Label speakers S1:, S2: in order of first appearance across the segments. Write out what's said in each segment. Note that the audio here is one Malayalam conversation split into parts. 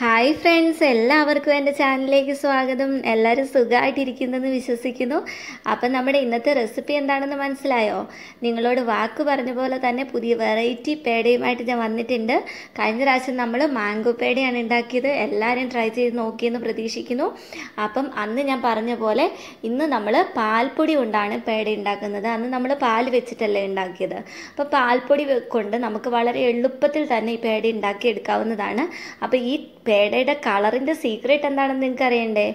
S1: ഹായ് ഫ്രണ്ട്സ് എല്ലാവർക്കും എന്റെ ചാനലിലേക്ക് സ്വാഗതം. എല്ലാവരും സുഖമായിട്ടിരിക്കുന്നെന്ന് വിശ്വസിക്കുന്നു. അപ്പം നമ്മുടെ ഇന്നത്തെ റെസിപ്പി എന്താണെന്ന് മനസ്സിലായോ? നിങ്ങളോട് വാക്ക് പറഞ്ഞ പോലെ തന്നെ പുതിയ വെറൈറ്റി പേടയുമായിട്ട് ഞാൻ വന്നിട്ടുണ്ട്. കഴിഞ്ഞ പ്രാവശ്യം നമ്മൾ മാംഗോ പേടയാണ് ഉണ്ടാക്കിയത്. എല്ലാവരും ട്രൈ ചെയ്ത് നോക്കിയെന്ന് പ്രതീക്ഷിക്കുന്നു. അപ്പം അന്ന് ഞാൻ പറഞ്ഞ പോലെ ഇന്ന് നമ്മൾ പാൽപ്പൊടി കൊണ്ടാണ് പേട ഉണ്ടാക്കുന്നത്. അന്ന് നമ്മൾ പാൽ വെച്ചിട്ടല്ലേ ഉണ്ടാക്കിയത്. അപ്പോൾ പാൽപ്പൊടി കൊണ്ട് നമുക്ക് വളരെ എളുപ്പത്തിൽ തന്നെ ഈ പേട ഉണ്ടാക്കി എടുക്കാവുന്നതാണ് അപ്പോൾ ഈ പേടയുടെ കളറിന്റെ സീക്രട്ട് എന്താണെന്ന് നിങ്ങൾക്ക് അറിയണ്ടേ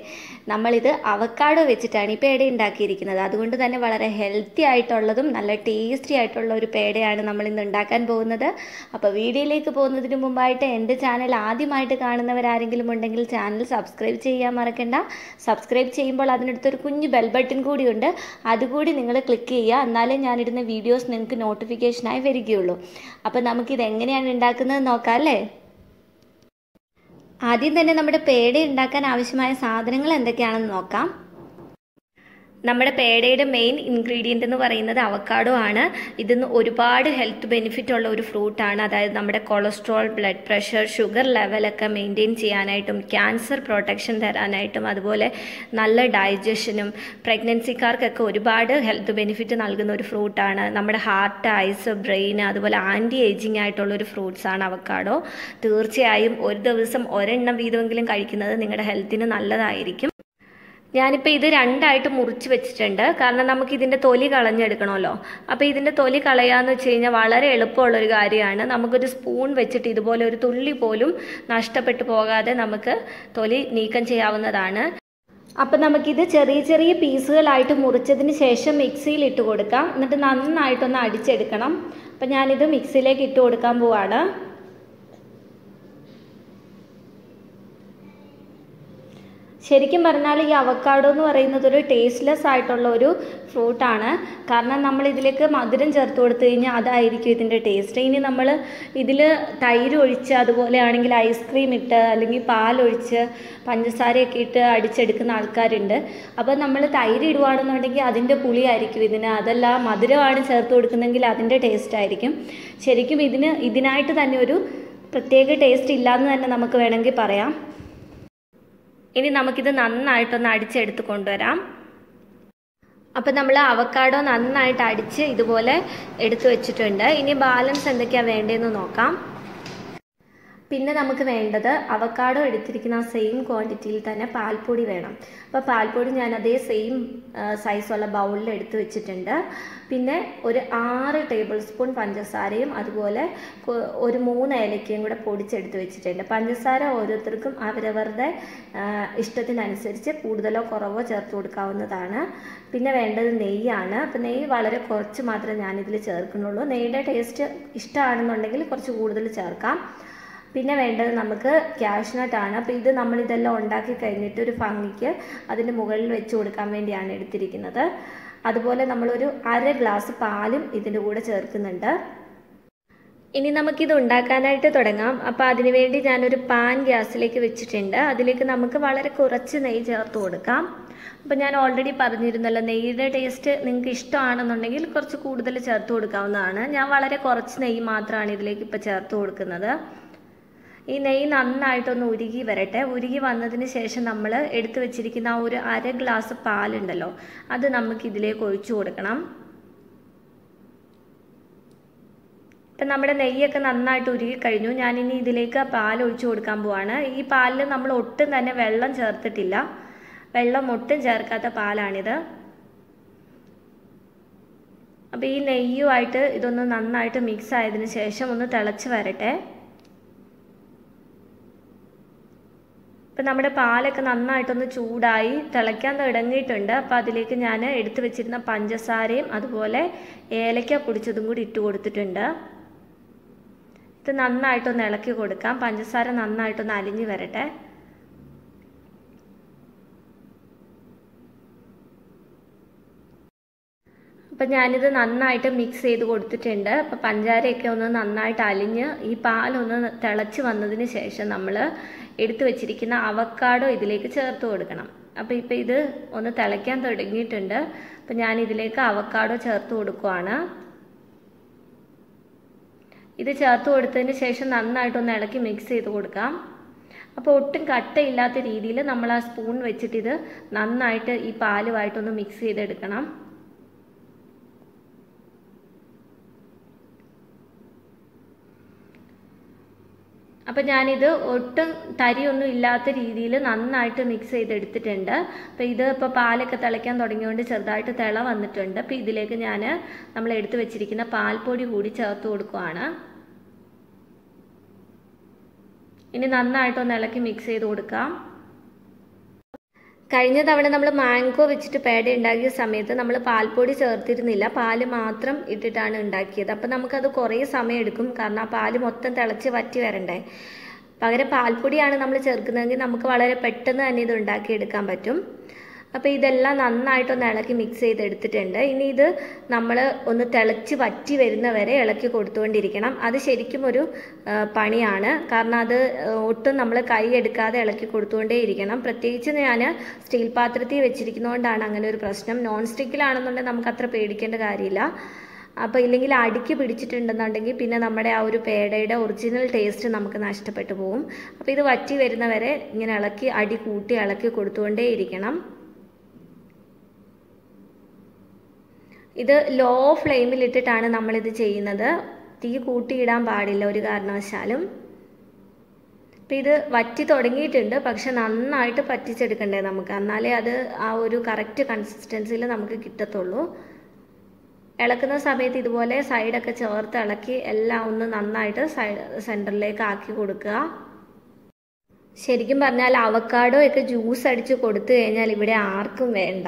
S1: നമ്മളിത് അവക്കാടോ വെച്ചിട്ടാണ് ഈ പേട ഉണ്ടാക്കിയിരിക്കുന്നത്. അതുകൊണ്ട് തന്നെ വളരെ ഹെൽത്തി ആയിട്ടുള്ളതും നല്ല ടേസ്റ്റി ആയിട്ടുള്ള ഒരു പേടയാണ് നമ്മൾ ഇന്ന് ഉണ്ടാക്കാൻ പോകുന്നത്. അപ്പോൾ വീഡിയോയിലേക്ക് പോകുന്നതിന് മുമ്പായിട്ട് എന്റെ ചാനൽ ആദ്യമായിട്ട് കാണുന്നവരാരെങ്കിലും ഉണ്ടെങ്കിൽ ചാനൽ സബ്സ്ക്രൈബ് ചെയ്യാൻ മറക്കണ്ട. സബ്സ്ക്രൈബ് ചെയ്യുമ്പോൾ അതിനടുത്തൊരു കുഞ്ഞ് ബെൽ ബട്ടൺ കൂടിയുണ്ട്. അതുകൂടി നിങ്ങൾ ക്ലിക്ക് ചെയ്യുക. എന്നാലേ ഞാനിടുന്ന വീഡിയോസ് നിങ്ങൾക്ക് നോട്ടിഫിക്കേഷനായി വരികയുള്ളൂ. അപ്പോൾ നമുക്കിത് എങ്ങനെയാണ് ഉണ്ടാക്കുന്നത് നോക്കാം അല്ലേ? ആദ്യം തന്നെ നമ്മുടെ പേടി ഉണ്ടാക്കാൻ ആവശ്യമായ സാധനങ്ങൾ എന്തൊക്കെയാണെന്ന് നോക്കാം. നമ്മുടെ പേടയുടെ മെയിൻ ഇൻഗ്രീഡിയന്റ് എന്ന് പറയുന്നത് അവക്കാഡോ ആണ്. ഇതിന്ന് ഒരുപാട് ഹെൽത്ത് ബെനിഫിറ്റ് ഉള്ള ഒരു ഫ്രൂട്ടാണ് അതായത് നമ്മുടെ കൊളസ്ട്രോൾ ബ്ലഡ് പ്രഷർ ഷുഗർ ലെവലൊക്കെ മെയിന്റെയിൻ ചെയ്യാനായിട്ടും ക്യാൻസർ പ്രൊട്ടക്ഷൻ തരാനായിട്ടും അതുപോലെ നല്ല ഡൈജഷനും പ്രഗ്നൻസിക്കാർക്കൊക്കെ ഒരുപാട് ഹെൽത്ത് ബെനിഫിറ്റ് നൽകുന്ന ഒരു ഫ്രൂട്ടാണ് നമ്മുടെ ഹാർട്ട് ഐസ് ബ്രെയിൻ അതുപോലെ ആന്റി ഏജിങ് ആയിട്ടുള്ള ഒരു ഫ്രൂട്ട്സാണ് അവക്കാഡോ തീർച്ചയായും ഒരു ദിവസം ഒരെണ്ണം വീതമെങ്കിലും കഴിക്കുന്നത് നിങ്ങളുടെ ഹെൽത്തിന് നല്ലതായിരിക്കും. ഞാനിപ്പോൾ ഇത് രണ്ടായിട്ട് മുറിച്ച് വെച്ചിട്ടുണ്ട്. കാരണം നമുക്ക് ഇതിന്റെ തൊലി കളഞ്ഞെടുക്കണമല്ലോ. അപ്പോൾ ഇതിന്റെ തൊലി കളയാന്ന് വെച്ച് കഴിഞ്ഞാൽ വളരെ എളുപ്പമുള്ളൊരു കാര്യമാണ്. നമുക്കൊരു സ്പൂൺ വെച്ചിട്ട് ഇതുപോലെ ഒരു തുള്ളി പോലും നഷ്ടപ്പെട്ടു പോകാതെ നമുക്ക് തൊലി നീക്കം ചെയ്യാവുന്നതാണ്. അപ്പം നമുക്കിത് ചെറിയ ചെറിയ പീസുകളായിട്ട് മുറിച്ചതിന് ശേഷം മിക്സിയിൽ ഇട്ട് കൊടുക്കാം. എന്നിട്ട് നന്നായിട്ടൊന്ന് അടിച്ചെടുക്കണം. അപ്പം ഞാനിത് മിക്സിയിലേക്ക് ഇട്ട് കൊടുക്കാൻ പോവാണ്. ശരിക്കും പറഞ്ഞാൽ ഈ അവക്കാഡോ എന്ന് പറയുന്നത് ഒരു ടേസ്റ്റ്ലെസ് ആയിട്ടുള്ള ഒരു ഫ്രൂട്ടാണ് കാരണം നമ്മൾ ഇതിലേക്ക് മധുരം ചേർത്ത് കൊടുത്തു കഴിഞ്ഞാൽ അതായിരിക്കും ഇതിന്റെ ടേസ്റ്റ് ഇനി നമ്മൾ ഇതിൽ തൈര് ഒഴിച്ച് അതുപോലെ ആണെങ്കിൽ ഐസ്ക്രീം ഇട്ട് അല്ലെങ്കിൽ പാലൊഴിച്ച് പഞ്ചസാരയൊക്കെ ഇട്ട് അടിച്ചെടുക്കുന്ന ആൾക്കാരുണ്ട്. അപ്പോൾ നമ്മൾ തൈര് ഇടുവാണെന്നുണ്ടെങ്കിൽ അതിന്റെ പുളിയായിരിക്കും ഇതിന്. അതല്ല മധുരമാണ് ചേർത്ത് കൊടുക്കുന്നതെങ്കിൽ അതിന്റെ ടേസ്റ്റ് ആയിരിക്കും. ശരിക്കും ഇതിന് ഇതിനായിട്ട് തന്നെ ഒരു പ്രത്യേക ടേസ്റ്റ് ഇല്ലയെന്ന് തന്നെ നമുക്ക് വേണമെങ്കിൽ പറയാം. ഇനി നമുക്കിത് നന്നായിട്ടൊന്ന് അടിച്ചെടുത്ത് കൊണ്ടുവരാം. അപ്പം നമ്മൾ അവക്കാടോ നന്നായിട്ട് അടിച്ച് ഇതുപോലെ എടുത്തു വെച്ചിട്ടുണ്ട്. ഇനി ബാലൻസ് എന്തൊക്കെയാണ് വേണ്ടതെന്ന് നോക്കാം. പിന്നെ നമുക്ക് വേണ്ടത് അവക്കാഡോ എടുത്തിരിക്കുന്ന ആ സെയിം ക്വാണ്ടിറ്റിയിൽ തന്നെ പാൽപ്പൊടി വേണം. അപ്പോൾ പാൽപ്പൊടി ഞാൻ അതേ സെയിം സൈസുള്ള ബൗളിൽ എടുത്ത് വെച്ചിട്ടുണ്ട്. പിന്നെ ഒരു ആറ് ടേബിൾ സ്പൂൺ പഞ്ചസാരയും അതുപോലെ ഒരു മൂന്ന് ഏലക്കയും കൂടെ പൊടിച്ചെടുത്ത് വെച്ചിട്ടുണ്ട്. പഞ്ചസാര ഓരോരുത്തർക്കും അവരവരുടെ ഇഷ്ടത്തിനനുസരിച്ച് കൂടുതലോ കുറവോ ചേർത്ത് കൊടുക്കാവുന്നതാണ്. പിന്നെ വേണ്ടത് നെയ്യാണ്. അപ്പോൾ നെയ്യ് വളരെ കുറച്ച് മാത്രമേ ഞാനിതിൽ ചേർക്കുന്നുള്ളൂ. നെയ്യുടെ ടേസ്റ്റ് ഇഷ്ടമാണെന്നുണ്ടെങ്കിൽ കുറച്ച് കൂടുതൽ ചേർക്കാം. പിന്നെ വേണ്ടത് നമുക്ക് ക്യാഷ്നട്ടാണ് അപ്പോൾ ഇത് നമ്മളിതെല്ലാം ഉണ്ടാക്കി കഴിഞ്ഞിട്ട് ഒരു ഭംഗിക്ക് അതിന്റെ മുകളിൽ വെച്ച് കൊടുക്കാൻ വേണ്ടിയാണ് എടുത്തിരിക്കുന്നത്. അതുപോലെ നമ്മളൊരു അര ഗ്ലാസ് പാലും ഇതിന്റെ കൂടെ ചേർക്കുന്നുണ്ട്. ഇനി നമുക്കിത് ഉണ്ടാക്കാനായിട്ട് തുടങ്ങാം. അപ്പോൾ അതിനുവേണ്ടി ഞാനൊരു പാൻ ഗ്യാസിലേക്ക് വെച്ചിട്ടുണ്ട്. അതിലേക്ക് നമുക്ക് വളരെ കുറച്ച് നെയ്യ് ചേർത്ത് കൊടുക്കാം. അപ്പോൾ ഞാൻ ഓൾറെഡി പറഞ്ഞിരുന്നല്ലോ നെയ്യുടെ ടേസ്റ്റ് നിങ്ങൾക്ക് ഇഷ്ടമാണെന്നുണ്ടെങ്കിൽ കുറച്ച് കൂടുതൽ ചേർത്ത് കൊടുക്കാവുന്നതാണ്. ഞാൻ വളരെ കുറച്ച് നെയ്യ് മാത്രമാണ് ഇതിലേക്ക് ഇപ്പോൾ ചേർത്ത് കൊടുക്കുന്നത്. ഈ നെയ്യ് നന്നായിട്ടൊന്ന് ഉരുകി വരട്ടെ. ഉരുകി വന്നതിന് ശേഷം നമ്മൾ എടുത്തു വെച്ചിരിക്കുന്ന ആ ഒരു അര ഗ്ലാസ് പാലുണ്ടല്ലോ അത് നമുക്ക് ഇതിലേക്ക് ഒഴിച്ചു കൊടുക്കണം. ഇപ്പം നമ്മുടെ നെയ്യൊക്കെ നന്നായിട്ട് ഉരുകി കഴിഞ്ഞു. ഞാനിനി ഇതിലേക്ക് പാൽ ഒഴിച്ചു കൊടുക്കാൻ പോവാണ്. ഈ പാലിൽ നമ്മൾ ഒട്ടും തന്നെ വെള്ളം ചേർത്തിട്ടില്ല. വെള്ളം ഒട്ടും ചേർക്കാത്ത പാലാണിത്. അപ്പോൾ ഈ നെയ്യുമായിട്ട് ഇതൊന്ന് നന്നായിട്ട് മിക്സ് ആയതിന് ശേഷം ഒന്ന് തിളച്ച് വരട്ടെ. ഇപ്പം നമ്മുടെ പാലൊക്കെ നന്നായിട്ടൊന്ന് ചൂടായി തിളയ്ക്കാൻ തുടങ്ങിയിട്ടുണ്ട് അപ്പോൾ അതിലേക്ക് ഞാൻ എടുത്തു വെച്ചിരുന്ന പഞ്ചസാരയും അതുപോലെ ഏലക്ക പൊടിച്ചതും കൂടി ഇട്ട് കൊടുത്തിട്ടുണ്ട്. ഇത് നന്നായിട്ടൊന്ന് ഇളക്കി കൊടുക്കാം. പഞ്ചസാര നന്നായിട്ടൊന്ന് അലിഞ്ഞ് വരട്ടെ. അപ്പം ഞാനിത് നന്നായിട്ട് മിക്സ് ചെയ്ത് കൊടുത്തിട്ടുണ്ട്. അപ്പം പഞ്ചാരയൊക്കെ ഒന്ന് നന്നായിട്ട് അലിഞ്ഞ് ഈ പാലൊന്ന് തിളച്ച് വന്നതിന് ശേഷം നമ്മൾ എടുത്തു വെച്ചിരിക്കുന്ന അവക്കാടോ ഇതിലേക്ക് ചേർത്ത് കൊടുക്കണം. അപ്പോൾ ഇപ്പോൾ ഇത് ഒന്ന് തിളയ്ക്കാൻ തുടങ്ങിയിട്ടുണ്ട്. അപ്പം ഞാൻ ഇതിലേക്ക് അവക്കാടോ ചേർത്ത് കൊടുക്കുവാണ്. ഇത് ചേർത്ത് കൊടുത്തതിന് ശേഷം നന്നായിട്ടൊന്ന് ഇളക്കി മിക്സ് ചെയ്ത് കൊടുക്കാം. അപ്പോൾ ഒട്ടും കട്ടയില്ലാത്ത രീതിയിൽ നമ്മൾ ആ സ്പൂൺ വെച്ചിട്ട് ഇത് നന്നായിട്ട് ഈ പാലുമായിട്ടൊന്ന് മിക്സ് ചെയ്തെടുക്കണം. അപ്പം ഞാനിത് ഒട്ടും തരിയൊന്നും ഇല്ലാത്ത രീതിയിൽ നന്നായിട്ട് മിക്സ് ചെയ്തെടുത്തിട്ടുണ്ട്. അപ്പോൾ ഇത് ഇപ്പോൾ പാലൊക്കെ തിളയ്ക്കാൻ തുടങ്ങിയതുകൊണ്ട് ചെറുതായിട്ട് തിള വന്നിട്ടുണ്ട്. അപ്പോൾ ഇതിലേക്ക് ഞാൻ നമ്മൾ എടുത്തു വെച്ചിരിക്കുന്ന പാൽപ്പൊടി കൂടി ചേർത്ത് കൊടുക്കുവാണ്. ഇനി നന്നായിട്ടൊന്ന് ഇളക്കി മിക്സ് ചെയ്ത് കൊടുക്കാം. കഴിഞ്ഞ തവണ നമ്മൾ മാംഗോ വെച്ചിട്ട് പേട ഉണ്ടാക്കിയ സമയത്ത് നമ്മൾ പാൽപ്പൊടി ചേർത്തിരുന്നില്ല. പാൽ മാത്രം ഇട്ടിട്ടാണ് ഉണ്ടാക്കിയത്. അപ്പം നമുക്കത് കുറേ സമയം എടുക്കും. കാരണം ആ പാൽ മൊത്തം തിളച്ച് വറ്റി വരണ്ടേ. പകരം പാൽപ്പൊടിയാണ് നമ്മൾ ചേർക്കുന്നതെങ്കിൽ നമുക്ക് വളരെ പെട്ടെന്ന് തന്നെ ഇത് ഉണ്ടാക്കിയെടുക്കാൻ പറ്റും. അപ്പോൾ ഇതെല്ലാം നന്നായിട്ടൊന്ന് ഇളക്കി മിക്സ് ചെയ്തെടുത്തിട്ടുണ്ട്. ഇനി ഇത് നമ്മൾ ഒന്ന് തിളച്ച് വറ്റി വരുന്ന വരെ ഇളക്കി കൊടുത്തുകൊണ്ടിരിക്കണം. അത് ശരിക്കും ഒരു പണിയാണ്. കാരണം അത് ഒട്ടും നമ്മൾ കൈ എടുക്കാതെ ഇളക്കി കൊടുത്തുകൊണ്ടേ ഇരിക്കണം പ്രത്യേകിച്ച് ഞാൻ സ്റ്റീൽ പാത്രത്തിൽ വെച്ചിരിക്കുന്നതുകൊണ്ടാണ് അങ്ങനെ ഒരു പ്രശ്നം. നോൺ സ്റ്റിക്കിലാണെന്നുണ്ടെങ്കിൽ നമുക്ക് അത്ര പേടിക്കേണ്ട കാര്യമില്ല. അപ്പോൾ ഇല്ലെങ്കിൽ അടുക്കി പിടിച്ചിട്ടുണ്ടെന്നുണ്ടെങ്കിൽ പിന്നെ നമ്മുടെ ആ ഒരു പേടയുടെ ഒറിജിനൽ ടേസ്റ്റ് നമുക്ക് നഷ്ടപ്പെട്ടു പോകും. അപ്പോൾ ഇത് വറ്റി വരുന്നവരെ ഇങ്ങനെ ഇളക്കി അടി കൂട്ടി ഇളക്കി കൊടുത്തുകൊണ്ടേ ഇരിക്കണം ഇത് ലോ ഫ്ലെയിമിലിട്ടിട്ടാണ് നമ്മളിത് ചെയ്യുന്നത്. തീ കൂട്ടിയിടാൻ പാടില്ല ഒരു കാരണവശാലും. അപ്പം ഇത് വറ്റി തുടങ്ങിയിട്ടുണ്ട്. പക്ഷെ നന്നായിട്ട് പറ്റിച്ചെടുക്കണ്ടേ നമുക്ക്. എന്നാലേ അത് ആ ഒരു കറക്റ്റ് കൺസിസ്റ്റൻസിയിൽ നമുക്ക് കിട്ടത്തുള്ളൂ. ഇളക്കുന്ന സമയത്ത് ഇതുപോലെ സൈഡൊക്കെ ചേർത്ത് ഇളക്കി എല്ലാം ഒന്ന് നന്നായിട്ട് സൈഡ് സെന്ററിലേക്ക് ആക്കി കൊടുക്കുക. ശരിക്കും പറഞ്ഞാൽ അവക്കാഡോ ഒക്കെ ജ്യൂസ് അടിച്ച് കൊടുത്തു കഴിഞ്ഞാൽ ഇവിടെ ആർക്കും വേണ്ട.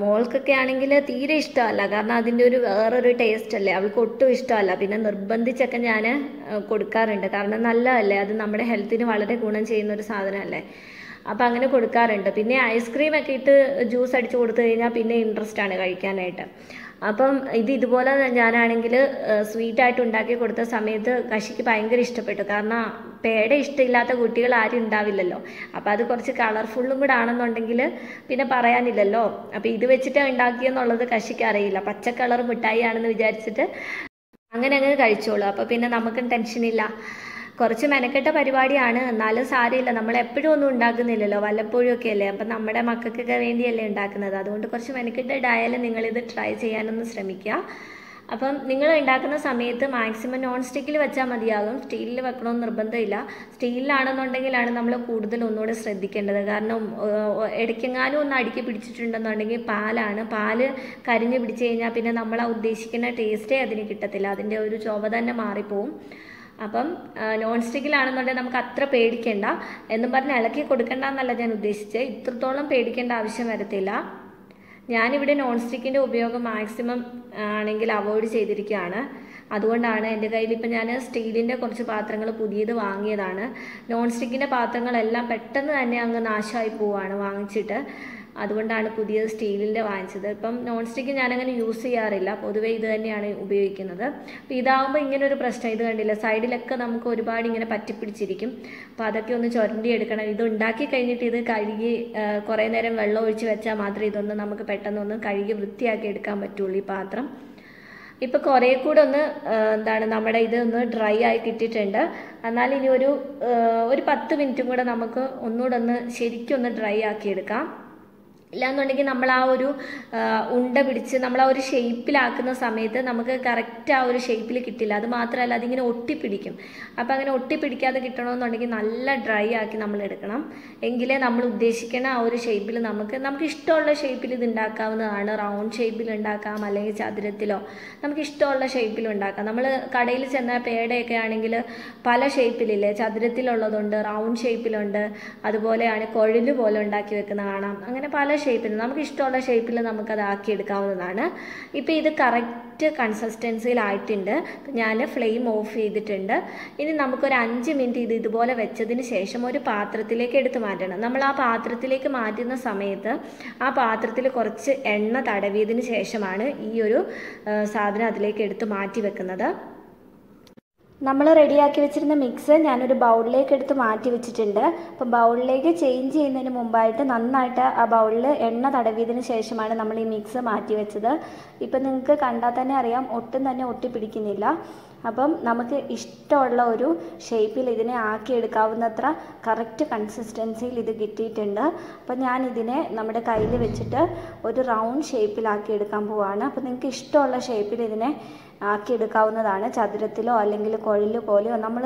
S1: മോൾക്കൊക്കെ ആണെങ്കിൽ തീരെ ഇഷ്ടമല്ല. കാരണം അതിന്റെ ഒരു വേറൊരു ടേസ്റ്റ് അല്ലേ? അവൾക്ക് ഒട്ടും ഇഷ്ടമല്ല. പിന്നെ നിർബന്ധിച്ചൊക്കെ ഞാൻ കൊടുക്കാറുണ്ട്. കാരണം നല്ലതല്ലേ? അത് നമ്മുടെ ഹെൽത്തിന് വളരെ ഗുണം ചെയ്യുന്ന ഒരു സാധനമല്ലേ? അപ്പം അങ്ങനെ കൊടുക്കാറുണ്ട്. പിന്നെ ഐസ്ക്രീം ഒക്കെ ഇട്ട് ജ്യൂസ് അടിച്ച് കൊടുത്തു കഴിഞ്ഞാൽ പിന്നെ ഇൻട്രസ്റ്റ് ആണ് കഴിക്കാനായിട്ട്. അപ്പം ഇത് ഇതുപോലെ ഞാനാണെങ്കിൽ സ്വീറ്റായിട്ട് ഉണ്ടാക്കി കൊടുത്ത സമയത്ത് കശിക്ക് ഭയങ്കര ഇഷ്ടപ്പെട്ടു. കാരണം പേട ഇഷ്ടമില്ലാത്ത കുട്ടികൾ ആരും ഉണ്ടാവില്ലല്ലോ. അപ്പോൾ അത് കുറച്ച് കളർഫുള്ളും കൂടെ ആണെന്നുണ്ടെങ്കിൽ പിന്നെ പറയാനില്ലല്ലോ. അപ്പോൾ ഇത് വെച്ചിട്ട് ഉണ്ടാക്കിയെന്നുള്ളത് കശിക്ക് അറിയില്ല. പച്ച കളർ മിഠായി ആണെന്ന് വിചാരിച്ചിട്ട് അങ്ങനെ അങ്ങ് കഴിച്ചോളൂ. അപ്പോൾ പിന്നെ നമുക്കും ടെൻഷനില്ല കുറച്ച് മെനക്കെട്ട പരിപാടിയാണ്. എന്നാലും സാരമില്ല. നമ്മൾ എപ്പോഴും ഒന്നും ഉണ്ടാക്കുന്നില്ലല്ലോ. വല്ലപ്പോഴും ഒക്കെ അല്ലേ? അപ്പം നമ്മുടെ മക്കൾക്കൊക്കെ വേണ്ടിയല്ലേ ഉണ്ടാക്കുന്നത്. അതുകൊണ്ട് കുറച്ച് മെനക്കെട്ടായാലും നിങ്ങളിത് ട്രൈ ചെയ്യാനൊന്ന് ശ്രമിക്കുക. അപ്പം നിങ്ങൾ ഉണ്ടാക്കുന്ന സമയത്ത് മാക്സിമം നോൺ സ്റ്റിക്കിൽ വെച്ചാൽ മതിയാകും. സ്റ്റീലിൽ വെക്കണമെന്ന് നിർബന്ധമില്ല. സ്റ്റീലിലാണെന്നുണ്ടെങ്കിലാണ് നമ്മൾ കൂടുതൽ ഒന്നുകൂടെ ശ്രദ്ധിക്കേണ്ടത്. കാരണം ഇടയ്ക്കെങ്ങാനും ഒന്ന് അടുക്കി പിടിച്ചിട്ടുണ്ടെന്നുണ്ടെങ്കിൽ പാലാണ്. പാൽ കരിഞ്ഞ് പിടിച്ചു കഴിഞ്ഞാൽ പിന്നെ നമ്മൾ ആ ഉദ്ദേശിക്കുന്ന ടേസ്റ്റേ അതിന് കിട്ടത്തില്ല. അതിന്റെ ഒരു ചുവ തന്നെ മാറിപ്പോവും. അപ്പം നോൺ സ്റ്റിക്കിലാണെന്നുണ്ടെങ്കിൽ നമുക്ക് അത്ര പേടിക്കേണ്ട. എന്നും പറഞ്ഞ് ഇളക്കി കൊടുക്കേണ്ട എന്നല്ല ഞാൻ ഉദ്ദേശിച്ചത്. ഇത്രത്തോളം പേടിക്കേണ്ട ആവശ്യം വരത്തില്ല. ഞാനിവിടെ നോൺ സ്റ്റിക്കിന്റെ ഉപയോഗം മാക്സിമം ആണെങ്കിൽ അവോയ്ഡ് ചെയ്തിരിക്കുകയാണ്. അതുകൊണ്ടാണ് എന്റെ കയ്യിൽ ഇപ്പം ഞാൻ സ്റ്റീലിന്റെ കുറച്ച് പാത്രങ്ങൾ പുതിയത് വാങ്ങിയതാണ്. നോൺ സ്റ്റിക്കിന്റെ പാത്രങ്ങളെല്ലാം പെട്ടെന്ന് തന്നെ അങ്ങ് നാശമായി പോവാണ് വാങ്ങിച്ചിട്ട്. അതുകൊണ്ടാണ് പുതിയത് സ്റ്റീലിന്റെ വാങ്ങിച്ചത്. ഇപ്പം നോൺ സ്റ്റിക്ക് ഞാനങ്ങനെ യൂസ് ചെയ്യാറില്ല. പൊതുവേ ഇത് തന്നെയാണ് ഉപയോഗിക്കുന്നത്. അപ്പോൾ ഇതാകുമ്പോൾ ഇങ്ങനെ ഒരു പ്രശ്നം ഇത് കണ്ടില്ല? സൈഡിലൊക്കെ നമുക്ക് ഒരുപാട് ഇങ്ങനെ പറ്റിപ്പിടിച്ചിരിക്കും. അപ്പോൾ അതൊക്കെ ഒന്ന് ചുരണ്ടി എടുക്കണം. ഇത് ഉണ്ടാക്കി കഴിഞ്ഞിട്ട് ഇത് കഴുകി കുറേ നേരം വെള്ളം ഒഴിച്ച് വെച്ചാൽ മാത്രമേ ഇതൊന്ന് നമുക്ക് പെട്ടെന്നൊന്ന് കഴുകി വൃത്തിയാക്കി എടുക്കാൻ പറ്റുള്ളൂ ഈ പാത്രം. ഇപ്പോൾ കുറേ കൂടെ ഒന്ന് എന്താണ് നമ്മുടെ ഇത് ഒന്ന് ഡ്രൈ ആയി കിട്ടിയിട്ടുണ്ട്. എന്നാൽ ഇനി ഒരു ഒരു പത്ത് മിനിറ്റും കൂടെ നമുക്ക് ഒന്നുകൂടെ ഒന്ന് ശരിക്കും ഒന്ന് ഡ്രൈ ആക്കി എടുക്കാം. ഇല്ലാന്നുണ്ടെങ്കിൽ നമ്മൾ ആ ഒരു ഉണ്ട പിടിച്ച് നമ്മൾ ആ ഒരു ഷേപ്പിലാക്കുന്ന സമയത്ത് നമുക്ക് കറക്റ്റ് ആ ഒരു ഷേപ്പിൽ കിട്ടില്ല. അത് മാത്രമല്ല അതിങ്ങനെ ഒട്ടിപ്പിടിക്കും. അപ്പോൾ അങ്ങനെ ഒട്ടിപ്പിടിക്കാതെ കിട്ടണമെന്നുണ്ടെങ്കിൽ നല്ല ഡ്രൈ ആക്കി നമ്മൾ എടുക്കണം. എങ്കിലേ നമ്മൾ ഉദ്ദേശിക്കുന്ന ആ ഒരു ഷേപ്പിൽ നമുക്ക് നമുക്ക് ഇഷ്ടമുള്ള ഷേപ്പിൽ ഇത് ഉണ്ടാക്കാവുന്നതാണ്. റൗണ്ട് ഷേപ്പിൽ ഉണ്ടാക്കാം അല്ലെങ്കിൽ ചതുരത്തിലോ. നമുക്ക് ഇഷ്ടമുള്ള ഷേപ്പിൽ ഉണ്ടാക്കാം. നമ്മൾ കടയിൽ ചെന്ന പേടയൊക്കെ ആണെങ്കിൽ പല ഷേപ്പിലില്ലേ ചതുരത്തിലുള്ളതുണ്ട് റൗണ്ട് ഷേപ്പിലുണ്ട് അതുപോലെയാണ് കൊഴൽ പോലെ ഉണ്ടാക്കി വെക്കുന്ന കാണാം. അങ്ങനെ പല ഷേപ്പിൽ നമുക്ക് ഇഷ്ടമുള്ള ഷേപ്പിൽ നമുക്കത് ആക്കിയെടുക്കാവുന്നതാണ് ഇപ്പോൾ ഇത് കറക്റ്റ് കൺസിസ്റ്റൻസിയിലായിട്ടുണ്ട് ഞാൻ ഫ്ലെയിം ഓഫ് ചെയ്തിട്ടുണ്ട്. ഇനി നമുക്കൊരു അഞ്ച് മിനിറ്റ് ഇത് ഇതുപോലെ വെച്ചതിന് ശേഷം ഒരു പാത്രത്തിലേക്ക് എടുത്ത് മാറ്റണം. നമ്മൾ ആ പാത്രത്തിലേക്ക് മാറ്റുന്ന സമയത്ത് ആ പാത്രത്തിൽ കുറച്ച് എണ്ണ തടവിയതിന് ശേഷമാണ് ഈ ഒരു സാധനം അതിലേക്ക് എടുത്ത് മാറ്റി വെക്കുന്നത്. നമ്മൾ റെഡിയാക്കി വെച്ചിരുന്ന മിക്സ് ഞാനൊരു ബൗളിലേക്ക് എടുത്ത് മാറ്റി വെച്ചിട്ടുണ്ട്. അപ്പം ബൗളിലേക്ക് ചേഞ്ച് ചെയ്യുന്നതിന് മുമ്പായിട്ട് നന്നായിട്ട് ആ ബൗളിൽ എണ്ണ തടവിയതിന് ശേഷമാണ് നമ്മൾ ഈ മിക്സ് മാറ്റി വെച്ചത്. ഇപ്പം നിങ്ങൾക്ക് കണ്ടാൽ തന്നെ അറിയാം ഒട്ടും തന്നെ ഒട്ടിപ്പിടിക്കുന്നില്ല. അപ്പം നമുക്ക് ഇഷ്ടമുള്ള ഒരു ഷേപ്പിൽ ഇതിനെ ആക്കിയെടുക്കാവുന്നത്ര കറക്റ്റ് കൺസിസ്റ്റൻസിയിൽ ഇത് കിട്ടിയിട്ടുണ്ട്. അപ്പം ഞാൻ ഇതിനെ നമ്മുടെ കയ്യിൽ വെച്ചിട്ട് ഒരു റൗണ്ട് ഷേപ്പിലാക്കി എടുക്കാൻ പോവാണ്. അപ്പം നിങ്ങൾക്ക് ഇഷ്ടമുള്ള ഷേപ്പിൽ ഇതിനെ ആക്കിയെടുക്കാവുന്നതാണ്. ചതുരത്തിലോ അല്ലെങ്കിൽ കുഴൽ പോലെയോ നമ്മൾ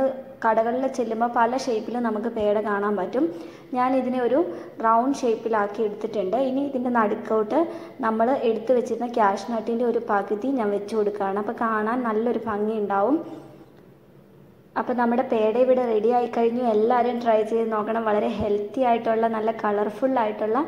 S1: കടകളിൽ ചെല്ലുമ്പോൾ പല ഷേപ്പിലും നമുക്ക് പേട കാണാൻ പറ്റും. ഞാൻ ഇതിനെ ഒരു റൗണ്ട് ഷേപ്പിലാക്കി എടുത്തിട്ടുണ്ട്. ഇനി ഇതിന്റെ നടുക്കോട്ട് നമ്മൾ എടുത്തു വെച്ചിരുന്ന ക്യാഷ് നട്ടിന്റെ ഒരു പകുതി ഞാൻ വെച്ചു കൊടുക്കുകയാണ്. അപ്പോൾ കാണാൻ നല്ലൊരു ഭംഗി ഉണ്ടാവും അപ്പോൾ നമ്മുടെ പേട ഇവിടെ റെഡി ആയി കഴിഞ്ഞു എല്ലാവരും ട്രൈ ചെയ്ത് നോക്കണം. വളരെ ഹെൽത്തി ആയിട്ടുള്ള നല്ല കളർഫുൾ ആയിട്ടുള്ള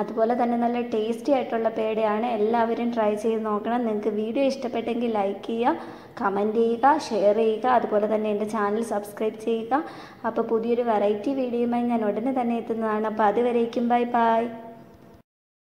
S1: അതുപോലെ തന്നെ നല്ല ടേസ്റ്റി ആയിട്ടുള്ള പേടയാണ് എല്ലാവരും ട്രൈ ചെയ്ത് നോക്കണം. നിങ്ങൾക്ക് വീഡിയോ ഇഷ്ടപ്പെട്ടെങ്കിൽ ലൈക്ക് ചെയ്യുക കമന്റ് ചെയ്യുക ഷെയർ ചെയ്യുക അതുപോലെ തന്നെ എന്റെ ചാനൽ സബ്സ്ക്രൈബ് ചെയ്യുക. അപ്പോൾ പുതിയൊരു വെറൈറ്റി വീഡിയോയുമായി ഞാൻ ഉടനെ തന്നെ എത്തുന്നതാണ്. അപ്പോൾ അതുവരേക്കും ബൈ ബൈ